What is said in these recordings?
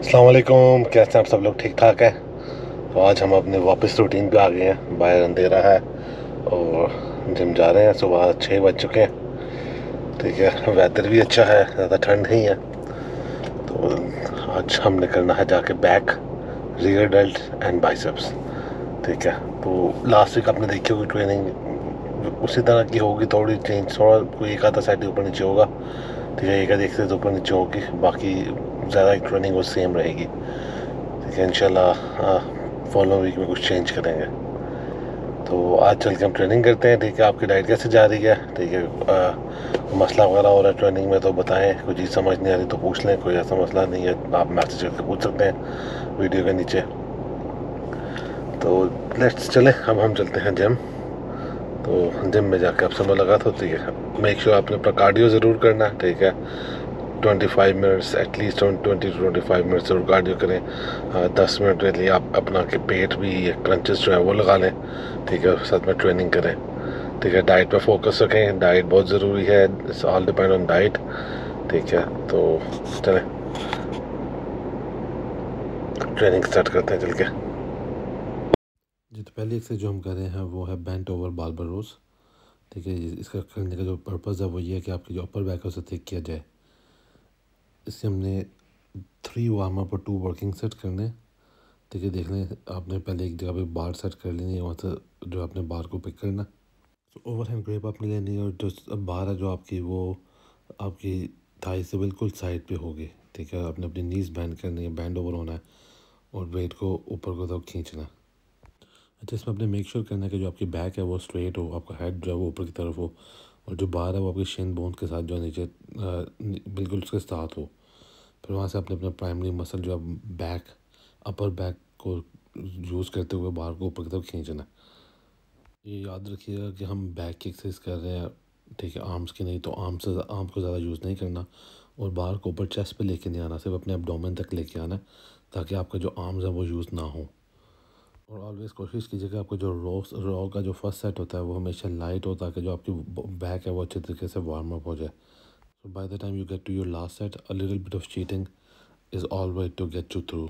السلام علیکم، کیسے ہیں آپ سب لوگ؟ ٹھیک ٹھاک ہیں تو آج ہم اپنے واپس روٹین پہ آ گئے ہیں، باہر اندھیرا ہے اور جم جا رہے ہیں، صبح چھ بج چکے ہیں۔ ٹھیک ہے ویدر بھی اچھا ہے، زیادہ ٹھنڈ نہیں ہے۔ تو آج ہم نے کرنا ہے جا کے back rear delt and biceps ٹھیک ہے، تو لاسٹ ویک آپ نے دیکھی ہوگی ٹریننگ اسی طرح کی ہوگی، تھوڑی چینج تھوڑا کوئی ایک آدھا سائڈ اوپر نیچے ہوگا۔ ٹھیک ہے، ایک آدھا ایک سے اوپر نیچے ہوگی، باقی زیادہ ٹریننگ وہ سیم رہے گی۔ ٹھیک ہے ان شاء اللہ فالو ویک میں کچھ چینج کریں گے۔ تو آج چل کے ہم ٹریننگ کرتے ہیں۔ ٹھیک ہے، آپ کی ڈائٹ کیسے جا رہی ہے؟ ٹھیک ہے مسئلہ وغیرہ ہو رہا ہے ٹریننگ میں تو بتائیں۔ کوئی چیز سمجھ نہیں آ رہی تو پوچھ لیں۔ کوئی ایسا مسئلہ نہیں ہے، آپ میسیج کر کے پوچھ سکتے ہیں ویڈیو کے نیچے۔ تو لیٹس چلیں۔ اب ہم چلتے ہیں جم تو جم میں جا کے آپ سے ملاقات ہوتی ہے۔ میک شیور آپ نے اپنا کارڈیو ضرور کرنا ہے۔ ٹھیک ہے۔ Twenty five minutes at least twenty two twenty five minutes ضرور کارڈیو کریں دس منٹ کے لیے آپ اپنا کہ پیٹ بھی کرنچز جو ہیں وہ لگا لیں، ٹھیک ہے، ساتھ میں ٹریننگ کریں۔ ٹھیک ہے ڈائٹ پہ فوکس رکھیں۔ ڈائٹ بہت ضروری ہے it's all depend on diet ٹھیک ہے، تو چلیں۔ ٹریننگ اسٹارٹ کرتے ہیں، چل کے۔ جی تو پہلی ایکسرسائز جو ہم کر رہے ہیں، وہ ہے بینٹ اوور بال روز ٹھیک ہے، اس کا کرنے کا جو پرپز ہے، وہ یہ ہے کہ آپ کی جو اپر بیک ہے، اسے تھک کیا جائے۔ اس سے ہم نے تھری وارم اپ اور ٹو ورکنگ سیٹ کرنے ٹھیک ہے دیکھ لیں، آپ نے پہلے ایک جگہ پہ بار سیٹ کر لینی ہے وہاں سے جو آپ نے بار کو پک کرنا۔ تو اوور ہینڈ گریپ آپ نے لینی ہے اور جو بار ہے جو آپ کی، وہ آپ کی تھائی سے بالکل سائڈ پہ ہوگی۔ ٹھیک ہے آپ نے اپنی نیز بینڈ کرنی ہے بینڈ اوور ہونا ہے اور ویٹ کو اوپر کو طرف کھینچنا۔ اچھا اس میں اپنے میک شیور کرنا ہے کہ جو آپ کی بیک ہے وہ اسٹریٹ ہو، آپ کا ہیڈ جو ہے وہ اوپر کی طرف ہو۔ اور جو بار ہے وہ آپ کی شین بون کے ساتھ جو ہے نیچے بالکل اس کے ساتھ ہو۔ پھر وہاں سے اپنے اپنا پرائمری مسل جو ہے بیک اپر بیک کو یوز کرتے ہوئے بار کو اوپر کی طرف کھینچنا۔ یہ یاد رکھیے گا کہ ہم بیک کی ایکسرسائز کر رہے ہیں۔ ٹھیک ہے آرمس کی نہیں تو آرم سے آرم کو زیادہ یوز نہیں کرنا۔ اور بار کو اوپر چیسٹ پہ لے کے نہیں آنا، صرف اپنے ابڈومن تک لے کے آنا ہے تاکہ آپ کا جو آرمز ہیں وہ یوز نہ ہوں۔ اور آلویز کوشش کیجیے کہ آپ کا جو رو رو کا جو فرسٹ سیٹ ہوتا ہے وہ ہمیشہ لائٹ ہو تاکہ جو آپ کی بیک ہے وہ اچھے طریقے سے وارم اپ ہو جائے۔ So by the time you get to your last set a little bit of cheating is all right to get to through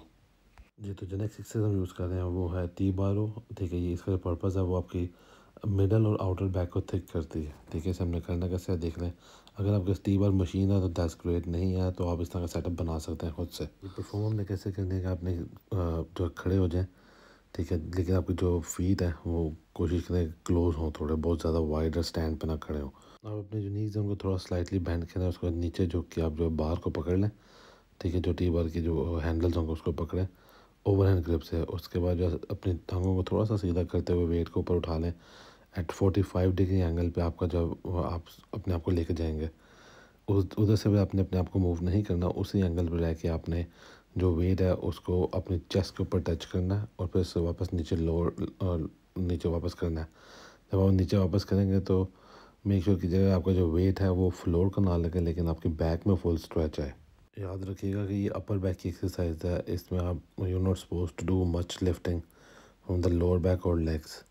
جی تو جو نیکسٹ ایکسرسائز ہم یوز کر رہے ہیں وہ ہے ٹی بارو ٹھیک ہے، یہ اس کا جو پرپز ہے وہ آپ کی مڈل اور آؤٹر بیک کو تھک کرتی ہے۔ ٹھیک ہے، اسے ہم نے کرنا کیسے دیکھ لیں۔ اگر آپ کے ٹی بار مشین ہے تو دیٹس گریٹ نہیں ہے تو آپ اس طرح کا سیٹ اپ بنا سکتے ہیں خود سے۔ پرفارم ہم نے کیسے کرنے کا آپ نے جو کھڑے ہو جائیں۔ ٹھیک ہے، لیکن آپ کی جو فیٹ ہے وہ کوشش کریں کلوز ہوں تھوڑے، بہت زیادہ وائڈر اسٹینڈ پہ نہ کھڑے ہوں۔ آپ اپنے جو نیز ہیں، ان کو تھوڑا سلائٹلی بینڈ کریں، اس کو نیچے جو کہ آپ جو بار کو پکڑ لیں۔ ٹھیک ہے، جو ٹی بار کی جو ہینڈلز ہوں گے، اس کو پکڑیں۔ اوور ہینڈ گرپ سے۔ اس کے بعد جو اپنی ٹانگوں کو تھوڑا سا سیدھا کرتے ہوئے ویٹ کو اوپر اٹھا لیں۔ At forty five degree angle پہ آپ کا جو آپ اپنے آپ کو لے کے جائیں گے۔ ادھر سے بھی آپ نے اپنے آپ کو موو نہیں کرنا، اسی اینگل پہ رہ کے آپ نے جو ویٹ ہے، اس کو اپنی چیسٹ کے اوپر ٹچ کرنا ہے اور پھر اس سے واپس نیچے لوور نیچے واپس کرنا ہے۔ جب آپ نیچے واپس کریں گے تو میک شیور کیجیے گا آپ کا جو ویٹ ہے وہ فلور کا نہ لگے، لیکن آپ کی بیک میں فل اسٹریچ ہے یاد رکھیے گا کہ یہ اپر بیک کی ایکسرسائز ہے۔ اس میں آپ you not suppose to do much lifting from the lower back اور لیگس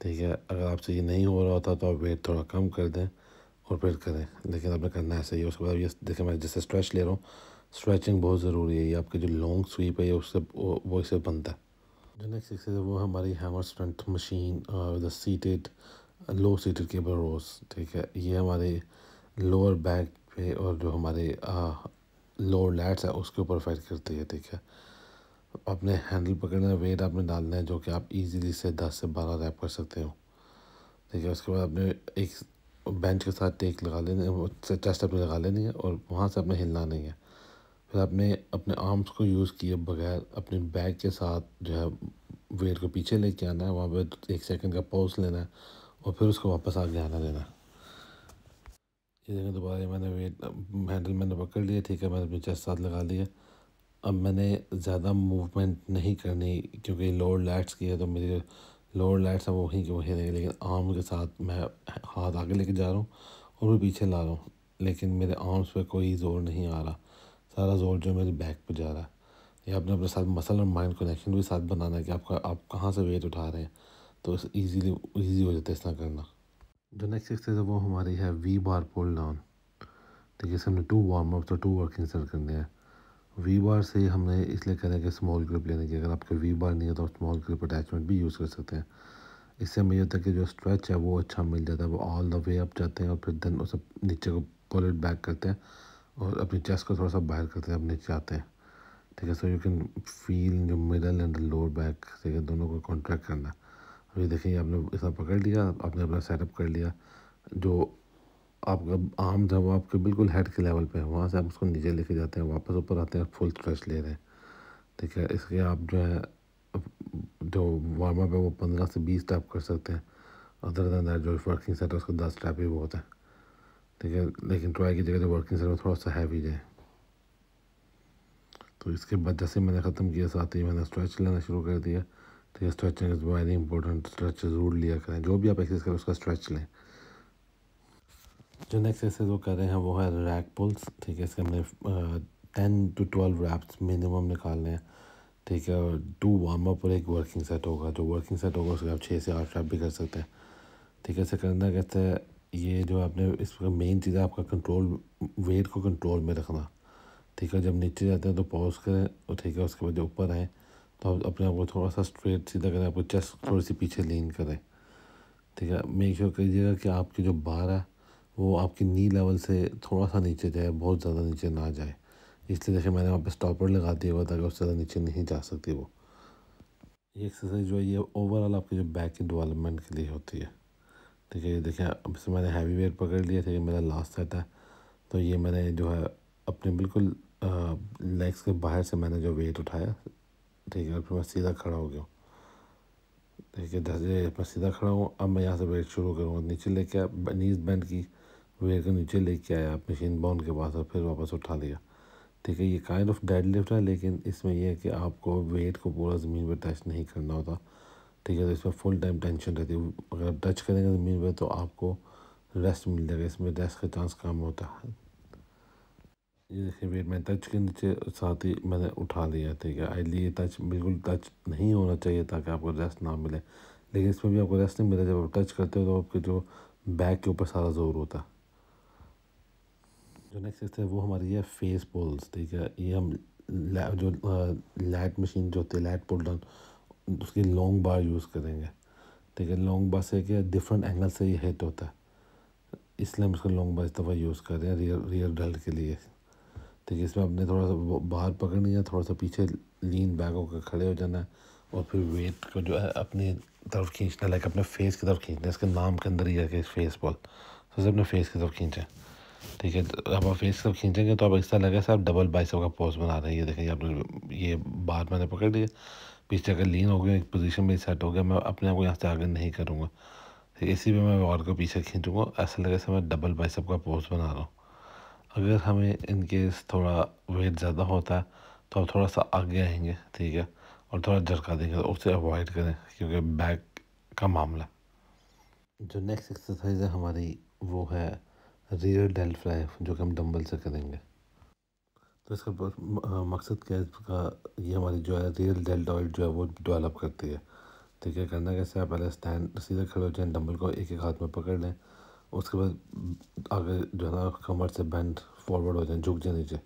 ٹھیک ہے، اگر آپ سے یہ نہیں ہو رہا ہوتا تو آپ ویٹ تھوڑا کم کر دیں۔ اور پھر کریں لیکن آپ نے کرنا ایسا ہی ہے اس کے بعد یہ دیکھیں میں جیسے اسٹریچ لے رہا ہوں اسٹریچنگ بہت ضروری ہے، یہ آپ کی جو لانگ سویپ ہے، یہ اس سے، وہ اس سے بنتا ہے۔ جو نیکسٹ ایکسرسائز ہے، وہ ہماری hammer strength machine with seated low seated cable rows ٹھیک ہے؟ یہ ہمارے لوور بیک پہ اور جو ہمارے لوور لیٹس ہے اس کے اوپر فائٹ کرتی ہے، ٹھیک ہے؟ اپنے ہینڈل پکڑنا ویٹ آپ نے ڈالنا ہے، جو کہ آپ ایزیلی سے دس سے بارہ ریپ کر سکتے ہو، ٹھیک ہے؟ اس کے بعد آپ نے ایک بینچ کے ساتھ ٹیک لگا لینی ہے چیسٹ اپنے لگا لینی ہے اور وہاں سے اپنے ہلنا نہیں ہے پھر آپ نے اپنے آرمس کو یوز کیے بغیر اپنے بیگ کے ساتھ جو ہے ویٹ کو پیچھے لے کے آنا ہے، وہاں پہ ایک سیکنڈ کا پوز لینا ہے اور پھر اس کو واپس آگے آنا دینا۔ ہے یہ دیکھیں، دوبارہ میں نے ویٹ، ہینڈل میں نے پکڑ لیا، ٹھیک ہے، میں نے اپنی چیسٹ ساتھ لگا لیا۔ اب میں نے زیادہ موومنٹ نہیں کرنی کیونکہ لوور لیٹس کی ہے تو میری لوور لیٹس ہیں وہیں کے وہیں رہیں گے لیکن آرم کے ساتھ میں ہاتھ آگے لے کے جا رہا ہوں اور بھی پیچھے لا رہا ہوں، لیکن میرے آرمس پہ کوئی زور نہیں آ رہا۔ سارا زور جو میری بیک پہ جا رہا ہے۔ یا آپ نے اپنے ساتھ مسل اور مائنڈ کنیکشن بھی ساتھ بنانا ہے کہ آپ کا آپ کہاں سے ویٹ اٹھا رہے ہیں۔ تو ایزیلی ایزی ہو جاتا ہے اس طرح کرنا۔ جو نیکسٹ ایکسرسائز ہے وہ ہماری ہے وی بار پول ڈاؤن ٹھیک ہے اس ہم نے ٹو وارم اپ تو ٹو ورکنگ سر کرنے ہیں وی بار سے ہم نے اس لیے کریں کہ اسمال گرپ لینے کی، اگر آپ کے وی بار نہیں ہے تو اسمال گرپ اٹیچمنٹ بھی یوز کر سکتے ہیں۔ اس سے ہمیں یہ ہوتا ہے کہ جو اسٹریچ ہے وہ اچھا مل جاتا ہے، وہ آل دا وے اپ جاتے ہیں اور پھر دن اسے نیچے کو پولٹ بیک کرتے ہیں اور اپنی چیسٹ کو تھوڑا سا باہر کرتے ہیں اب نیچے آتے ہیں۔ ٹھیک ہے سو یو کین فیل جو مڈل اینڈ لوور بیک ٹھیک ہے دونوں کو کانٹریکٹ کرنا۔ ابھی دیکھیں آپ نے اس طرح پکڑ لیا، آپ نے اپنا سیٹ اپ کر لیا۔ جو آپ کا آم جب وہ آپ کے بالکل ہیڈ کے لیول پہ ہے وہاں سے آپ اس کو نیچے لے کے جاتے ہیں، واپس اوپر آتے ہیں فل اسٹریچ لے رہے ہیں۔ ٹھیک ہے، اس کے آپ جو ہے، جو وارم اپ ہے، وہ پندرہ سے بیس ٹیپ کر سکتے ہیں۔ ادر دین دیٹ جو ورکنگ سیٹ ہے، اس کا دس ٹیپ ہی بہت ہے ٹھیک ہے، لیکن ٹرائی کی جگہ جو ورکنگ سیٹ ہے تھوڑا سا ہیوی جائے۔ تو اس کے بعد جیسے میں نے ختم کیا، ساتھ ہی میں نے اسٹریچ لینا شروع کر دیا۔ ٹھیک ہے stretching is very important stretch ضرور لیا کریں۔ جو بھی آپ ایکسرسائز کریں، اس کا اسٹریچ لیں۔ جو نیکسٹ ایکسرسائز وہ کر رہے ہیں وہ ہے ریک پولس ٹھیک ہے، اس کے ہم نے ten to twelve reps minimum نکالنے ہیں، ٹھیک ہے، اور ٹو وارم اپ اور ایک ورکنگ سیٹ ہوگا، جو ورکنگ سیٹ ہوگا اس کے آپ چھ سے آٹھ ریپ بھی کر سکتے ہیں، ٹھیک ہے اسے کرنا کہتے ہیں، یہ جو آپ نے اس کا مین چیز ہے، آپ کا کنٹرول ویٹ کو کنٹرول میں رکھنا، ٹھیک ہے، جب نیچے جاتے ہیں تو پوز کریں، اور ٹھیک ہے، اس کے بعد جو اوپر آئیں تو آپ اپنے آپ کو تھوڑا سا اسٹریٹ سیدھا کریں، آپ کو چیسٹ تھوڑی سی پیچھے لین کریں، ٹھیک ہے میک شیور کیجیے گا کہ آپ کی جو بار ہے وہ آپ کی نی لیول سے تھوڑا سا نیچے جائے، بہت زیادہ نیچے نہ جائے۔ اس لیے دیکھیں میں نے وہاں پہ اسٹاپر لگا دیا ہوا تاکہ اس سے زیادہ نیچے نہیں جا سکتی وہ۔ یہ ایکسرسائز جو ہے، یہ اوور آل آپ کی جو بیک کی ڈیولپمنٹ کے لیے ہوتی ہے۔ ٹھیک ہے یہ دیکھیں، اب سے میں نے ہیوی ویٹ پکڑ لیا ٹھیک ہے میرا لاسٹ سیٹ ہے۔ تو یہ میں نے جو ہے اپنے بالکل لیگس کے باہر سے میں نے جو ویٹ اٹھایا، ٹھیک ہے، اور پھر میں سیدھا کھڑا ہو گیا ٹھیک ہے جیسے میں سیدھا کھڑا ہوں، اب میں یہاں سے ویٹ شروع کروں گا۔ نیچے لے کے نیز بینڈ کی۔ ویٹ کو نیچے لے کے آیا مشین باؤنڈ کے پاس اور پھر واپس اٹھا لیا۔ ٹھیک ہے، یہ کائنڈ آف ڈیڈ لفٹ ہے، لیکن اس میں یہ ہے کہ آپ کو ویٹ کو پورا زمین پہ ٹچ نہیں کرنا ہوتا۔ ٹھیک ہے، تو اس میں فل ٹائم ٹینشن رہتی ہے۔ اگر آپ ٹچ کریں گے زمین پہ تو آپ کو ریسٹ مل جائے گا۔ اس میں ریسٹ کا چانس کم ہوتا ہے۔ یہ دیکھیں ویٹ میں ٹچ کے نیچے ساتھ ہی میں نے اٹھا لیا۔ ٹھیک ہے آئی یہ ٹچ بالکل ٹچ نہیں ہونا چاہیے تاکہ آپ کو ریسٹ نہ ملے۔ لیکن اس میں بھی آپ کو ریسٹ نہیں ملے۔ جب آپ ٹچ کرتے ہو تو آپ کے جو بیک کے اوپر سارا زور ہوتا ہے۔ جو نیکسٹ ہے وہ ہماری ہے فیس پولس ٹھیک ہے؟ یہ ہم جو لیٹ مشین جو ہوتی ہے لیٹ پول ڈاؤن اس کی لانگ بار یوز کریں گے۔ ٹھیک ہے؟ لانگ بار سے کہ ڈفرینٹ اینگل سے یہ ہٹ ہوتا ہے۔ اس لیے ہم اس کو لانگ بار اس دفعہ یوز کر رہے ہیں ریئر ریئر ڈل کے لیے۔ ٹھیک ہے؟ اس میں آپ نے تھوڑا سا باہر پکڑنی ہے، تھوڑا سا پیچھے لین بیک ہو کر کھڑے ہو جانا ہے اور پھر ویٹ کو جو ہے اپنی طرف کھینچنا لائک اپنے فیس کی طرف کھینچنا ہے، اس کے نام کے اندر ہی ہے کہ فیس بال تو اسے اپنے فیس کی طرف کھینچیں۔ ٹھیک ہے اب آپ فیس کی طرف کھینچیں گے تو آپ اس طرح لگے سے آپ ڈبل بائسپ کا پوز بنا رہے ہیں یہ دیکھیں آپ نے یہ بات میں نے پکڑ لی پیچھے اگر لین ہو گیا ایک پوزیشن میں سیٹ ہو گیا میں اپنے آپ کو یہاں سے آگے نہیں کروں گا۔ اسی پہ میں اور کو پیچھے کھینچوں گا۔ ایسا لگے سے میں ڈبل بائسپ کا پوز بنا رہا ہوں۔ اگر ہمیں ان کیس تھوڑا ویٹ زیادہ ہوتا ہے، تو آپ تھوڑا سا آگے آئیں گے، ٹھیک ہے؟ اور تھوڑا جھٹکا دیں گے، اسے اوائڈ کریں، کیونکہ بیک کا معاملہ۔ جو نیکسٹ ایکسرسائز ہے ہماری، وہ ہے ریئر ڈیل فلائی جو کہ ہم ڈمبل سے کریں گے۔ تو اس کا مقصد کیا ہے؟ اس کا یہ ہماری جو ہے ریئل ڈیلٹوائڈ جو ہے، وہ ڈیولپ کرتی ہے۔ ٹھیک ہے کرنا کیسے آپ پہلے اسٹینڈ سیدھے کھڑے ہو جائیں ڈمبل کو ایک ایک ہاتھ میں پکڑ لیں۔ اس کے بعد آگے جو ہے نا، کمر سے بینڈ فارورڈ ہو جائیں، جھک جائیں نیچے۔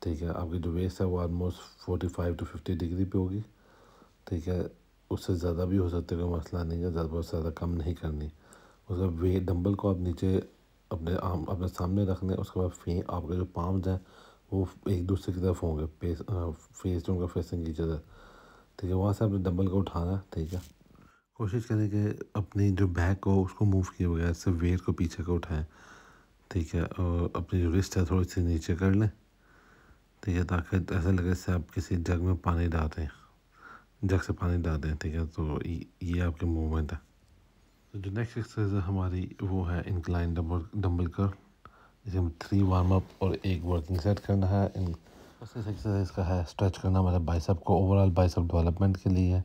ٹھیک ہے، آپ کی جو ویسٹ ہے، وہ almost forty five to fifty degree پہ ہوگی۔ ٹھیک ہے، اس سے زیادہ بھی ہو سکتے، کوئی مسئلہ نہیں ہے، زیادہ بہت زیادہ کم نہیں کرنی۔ اس کا ویٹ ڈمبل کو آپ نیچے اپنے اپنے سامنے رکھنے، اس کے بعد آپ کے جو پامز ہیں، وہ ایک دوسرے کی طرف ہوں گے پیس فیس جو ان کا فیسنگ کی ادھر ٹھیک ہے، وہاں سے اپنے ڈمبل کو اٹھانا، ٹھیک ہے۔ کوشش کریں کہ اپنی جو بیک ہو اس کو موو کیے بغیر سے ویٹ کو پیچھے کو اٹھائیں۔ ٹھیک ہے، اور اپنی جو رسٹ ہے، تھوڑی سی نیچے کر لیں۔ ٹھیک ہے، تاکہ ایسا لگے سے آپ کسی جگ میں پانی ڈال دیں جگ سے پانی ڈال دیں ٹھیک ہے، تو یہ آپ کے موومنٹ ہے۔ تو جو نیکسٹ ایکسرسائز ہے ہماری وہ ہے انکلائن ڈمبل ڈمبل کر جسے ہم تھری وارم اپ اور ایک ورکنگ سیٹ کرنا ہے۔ ان اس ایکسرسائز کا ہے اسٹریچ کرنا مطلب ہمارے بائسپ کو اوور آل بائسپ ڈیولپمنٹ کے لیے۔ ہے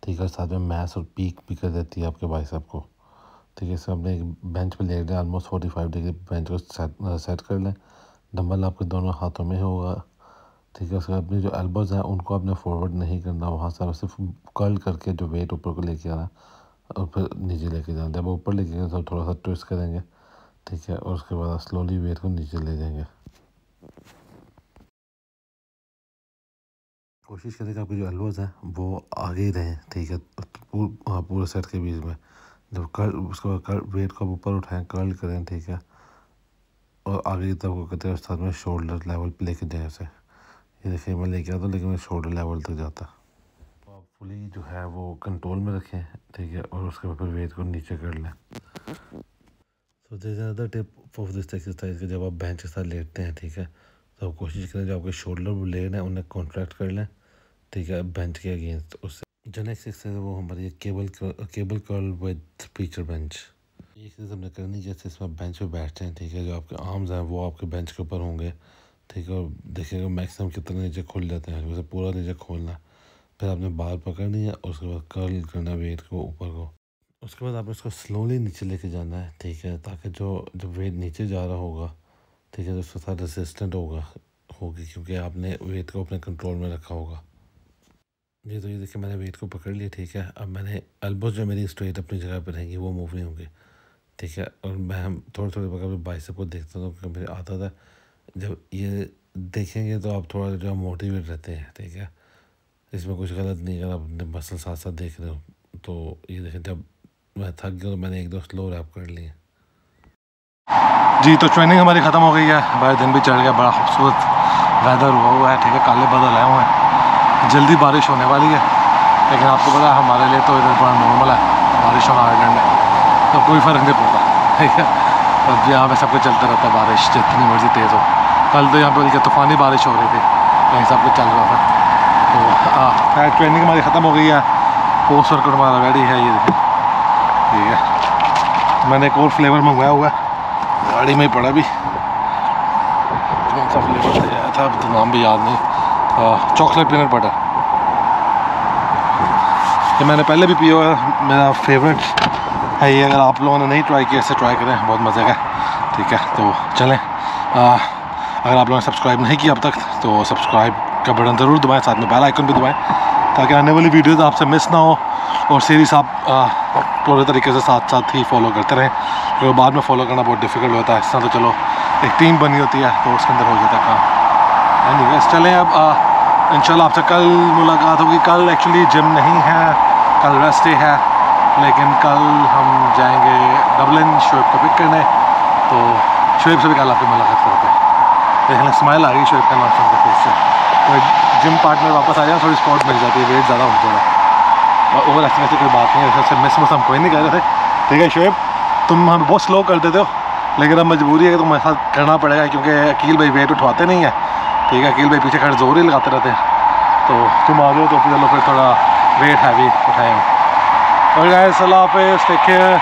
ٹھیک ہے، ساتھ میں میس اور پیک بھی کر دیتی ہے آپ کے بائسپ کو۔ ٹھیک ہے، اس میں اپنے ایک بینچ پہ لے لیں almost forty five degree bench کو سیٹ سیٹ کر لیں۔ ڈمبل آپ کے دونوں ہاتھوں میں ہوگا۔ ٹھیک ہے، اس کے بعد اپنی جو ایلبوز ہیں، ان کو آپ نے فارورڈ نہیں کرنا، وہاں سے صرف کرل کر کے جو ویٹ اوپر کو لے کے آنا۔ اور پھر نیچے لے کے جانا۔ جب اوپر لے کے گئے تو تھوڑا سا ٹوسٹ کریں گے، ٹھیک ہے؟ اور اس کے بعد سلولی ویٹ کو نیچے لے جائیں گے۔ کوشش کریں کہ آپ کے جو البوز ہیں وہ آگے ہی رہیں، ٹھیک ہے؟ ہاں، پورے سیٹ کے بیچ میں۔ جب کر اس کو ویٹ کو اوپر اٹھائیں کرل کریں، ٹھیک ہے؟ اور آگے کی طرف کو کرتے ہیں ساتھ میں شولڈر لیول پہ لے کے جائیں اسے۔ یہ دیکھیں، میں لے کے آتا ہوں لیکن میں شولڈر لیول تک جاتا۔ فلی جو ہے وہ کنٹرول میں رکھیں، ٹھیک ہے، اور اس کے بعد پھر ویٹ کو نیچے کر لیں۔ سو دیر اندر ٹپ آف دس ایکسرسائز کہ جب آپ بینچ کے ساتھ لیٹتے ہیں، ٹھیک ہے، تو آپ کوشش کریں جو آپ کے شولڈر بلیڈ ہیں، انہیں کانٹریکٹ کر لیں، ٹھیک ہے بینچ کے اگینسٹ اس سے۔ جو نیکسٹ ایکسرسائز ہے وہ ہماری cable cable curl with preacher bench یہ ایکسرسائز ہم نے کرنی جیسے اس میں بینچ پہ بیٹھتے ہیں، ٹھیک ہے، جو آپ کے آرمز ہیں، وہ آپ کے بینچ کے اوپر ہوں گے، ٹھیک ہے، اور دیکھیں گا میکسیمم کتنے نیچے کھل جاتے ہیں ویسے پورا نیچے کھولنا۔ ہے پھر آپ نے بال پکڑنی ہے، اس کے بعد کرل کرنا ویٹ کو اوپر کو۔ اس کے بعد آپ نے اس کو سلولی نیچے لے کے جانا ہے، ٹھیک ہے؟ تاکہ جو جب ویٹ نیچے جا رہا ہوگا، ٹھیک ہے؟ تو اس کے ساتھ ریسسٹنٹ ہوگا، ہوگی، کیونکہ آپ نے ویٹ کو اپنے کنٹرول میں رکھا ہوگا۔ جی تو یہ دیکھیں، میں نے ویٹ کو پکڑ لیا، ٹھیک ہے؟ اب میں نے البوز جو میری اسٹریٹ اپنی جگہ پہ رہیں گی، وہ موو نہیں ہوں گے، ٹھیک ہے؟ اور میں ہم تھوڑے تھوڑے پکڑ بائی سب کو دیکھتا ہوں کہ میرے آتا تھا۔ جب یہ دیکھیں گے تو آپ تھوڑا جو موٹیویٹ رہتے ہیں، ٹھیک ہے؟ اس میں کچھ غلط نہیں اگر آپ اپنے مسل ساتھ ساتھ دیکھ رہے ہو۔ تو یہ دیکھیں، جب میں تھک گیا تو میں نے ایک دو سلو ریپ کر لیے۔ جی تو ٹریننگ ہماری ختم ہو گئی ہے۔ باہر دن بھی چڑھ گیا، بڑا خوبصورت ویدر ہوا ہوا ہے، ٹھیک ہے، کالے بادل آئے ہوئے ہیں۔ جلدی بارش ہونے والی ہے، لیکن آپ کو پتا ہے، ہمارے لیے تو ادھر بڑا نارمل ہے۔ بارش ہونا آئرلینڈ میں تو کوئی فرق نہیں پڑتا، ٹھیک ہے۔ اب یہاں جی پہ سب کو چلتا رہتا ہے بارش جتنی مرضی تیز ہو۔ کل تو یہاں پہ طوفانی بارش ہو رہی تھی کہیں سب کچھ چل رہا تھا۔ ٹریننگ ہماری ختم ہو گئی ہے پوسٹ ورک ہمارا ریڈی ہے یہ دیکھیں ٹھیک ہے میں نے ایک اور فلیور منگوایا ہوا ہے گاڑی میں ہی پڑا بھی کون سا فلیور تھا تھا اب تو نام بھی یاد نہیں چاکلیٹ پینٹ بٹر یہ میں نے پہلے بھی پیا ہوا ہے میرا فیوریٹ ہے یہ اگر آپ لوگوں نے نہیں ٹرائی کیا اسے ٹرائی کریں بہت مزے کا ٹھیک ہے تو چلیں اگر آپ لوگوں نے سبسکرائب نہیں کیا اب تک تو سبسکرائب کا بٹن ضرور دبائیں، ساتھ میں بیل آئکن بھی دبائیں تاکہ آنے والی ویڈیوز آپ سے مس نہ ہو اور سیریز آپ پورے طریقے سے ساتھ ساتھ ہی فالو کرتے رہیں۔ کیونکہ بعد میں فالو کرنا بہت ڈیفیکلٹ ہوتا ہے، اس طرح تو چلو، ایک ٹیم بنی ہوتی ہے تو اس کے اندر ہو جاتا ہے کام۔ اینی ویس چلیں اب ان شاء اللہ آپ سے کل ملاقات ہوگی۔ کل ایکچولی جم نہیں ہے، کل ریسٹ ڈے ہے، لیکن کل ہم جائیں گے ڈبلن شعیب کو پک کرنے۔ تو شعیب سے بھی کل آپ کی ملاقات کرتے ہیں۔ دیکھنے اسمائل آ گئی شعیب کا نام سن کے فیس سے۔ جم پارٹنر واپس آ جائیں تھوڑی اسپورٹ مل جاتی ہے ویٹ زیادہ ہو جائے اور اوور ایسے ویسے کوئی بات نہیں ہے سے مس مس ہم کوئی نہیں کہہ رہے تھے۔ ٹھیک ہے شعیب، تم ہمیں بہت سلو کر دیتے ہو، لیکن اب مجبوری ہے کہ تم ایسا کرنا پڑے گا، کیونکہ عقیل بھائی ویٹ اٹھواتے نہیں ہیں۔ ٹھیک ہے عقیل بھائی پیچھے کھڑے زور ہی لگاتے رہتے ہیں۔ تو تم آ گئے تو چلو پھر تھوڑا ویٹ ہیوی اٹھائے ہوں اور اللہ حافظ ٹیک کیئر